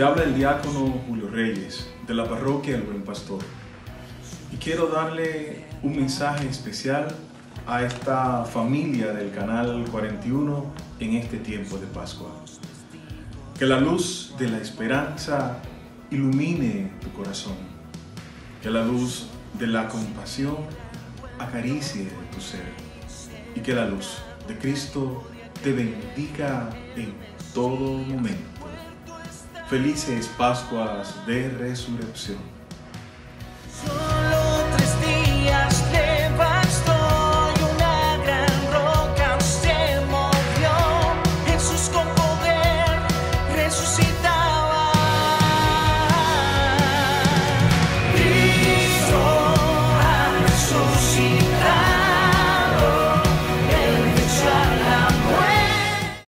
Te habla el diácono Julio Reyes de la parroquia El Buen Pastor y quiero darle un mensaje especial a esta familia del canal 41 en este tiempo de Pascua. Que la luz de la esperanza ilumine tu corazón. Que la luz de la compasión acaricie tu ser. Y que la luz de Cristo te bendiga en todo momento. Felices Pascuas de Resurrección.